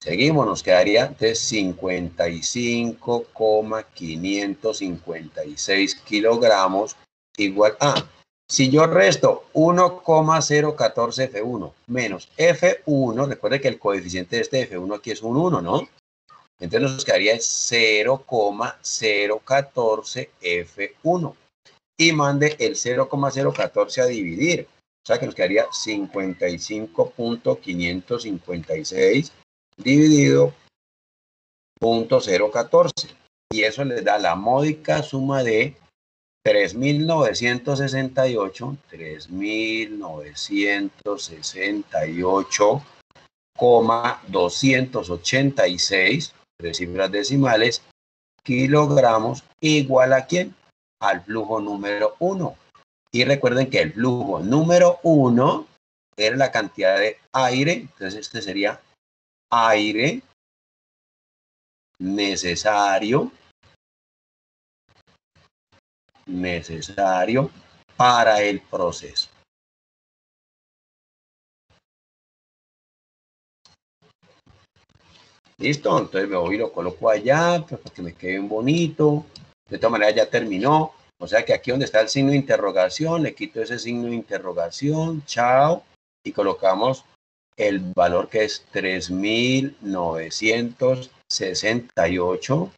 Seguimos, nos quedaría de 55,556 kilogramos igual a, si yo resto 1,014 F1 menos F1, recuerde que el coeficiente de este F1 aquí es un 1, ¿no? Entonces nos quedaría 0,014 F1. Y mande el 0,014 a dividir. O sea que nos quedaría 55.556 dividido 0.014. Y eso le da la módica suma de 3.968, 3.968,286, tres cifras decimales, kilogramos, igual a quién? Al flujo número 1. Y recuerden que el flujo número 1 era la cantidad de aire, entonces este sería aire necesario necesario para el proceso. Listo, entonces me voy y lo coloco allá para que me quede bonito. De todas maneras ya terminó. O sea que aquí donde está el signo de interrogación, le quito ese signo de interrogación, chao, y colocamos el valor que es 3.968,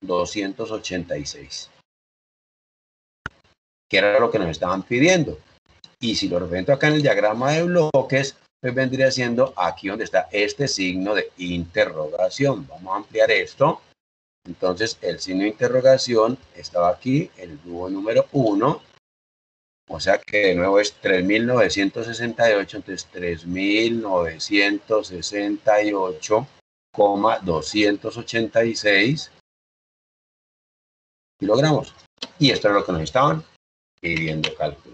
286. Que era lo que nos estaban pidiendo. Y si lo represento acá en el diagrama de bloques, pues vendría siendo aquí donde está este signo de interrogación. Vamos a ampliar esto. Entonces, el signo de interrogación estaba aquí, el dúo número 1. O sea que de nuevo es 3.968, entonces 3.968,286 kilogramos. Y esto es lo que nos estaban pidiendo calcular.